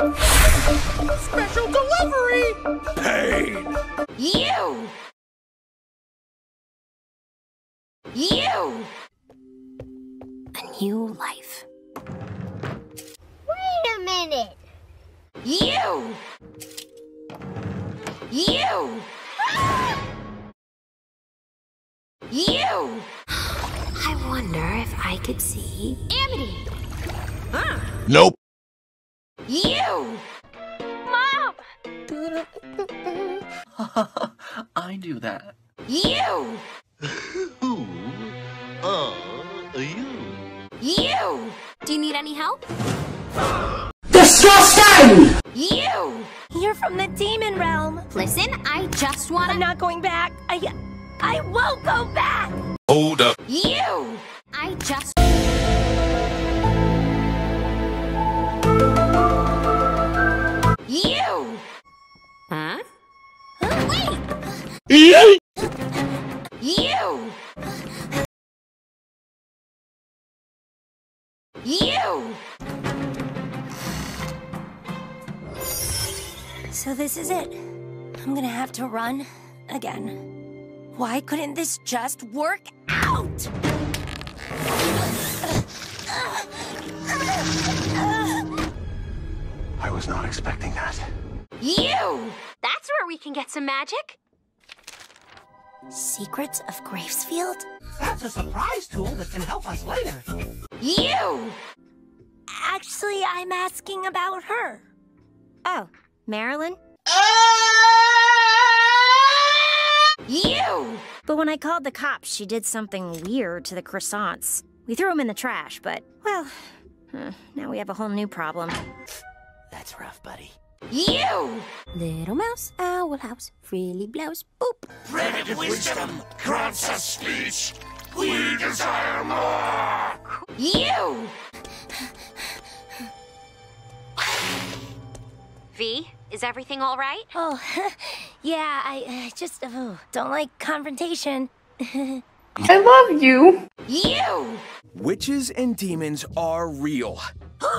Special delivery! Pain! You! You! A new life. Wait a minute. You! You! You! I wonder if I could see Amity. Huh? Nope. You! Mom! I do that. You! Who are you? You! Do you need any help? Disgusting! You! You're from the demon realm. Listen, I just wanna. I'm not going back. I I won't go back. Hold up. You! Wait! You! You! So this is it. I'm gonna have to run again. Why couldn't this just work out? I was not expecting that. You! That's where we can get some magic. Secrets of Gravesfield? That's a surprise tool that can help us later. You! Actually, I'm asking about her. Oh, Marilyn? You! But when I called the cops, she did something weird to the croissants. We threw them in the trash, but, well, uh, now we have a whole new problem. That's rough, buddy. You! Little mouse, owl house, frilly blouse, boop. Primitive wisdom grants us speech. We desire more. You! Vee, is everything all right? Oh, yeah, I uh, just oh, don't like confrontation. I love you. You! Witches and demons are real.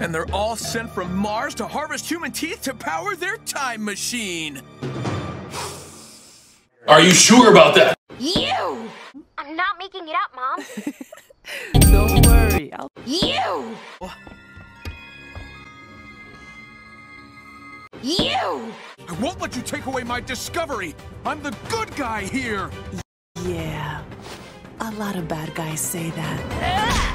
and they're all sent from Mars to harvest human teeth to power their time machine. Are you sure about that? You! I'm not making it up, Mom. Don't worry. I'll You! You! I won't let you take away my discovery. I'm the good guy here. Yeah. A lot of bad guys say that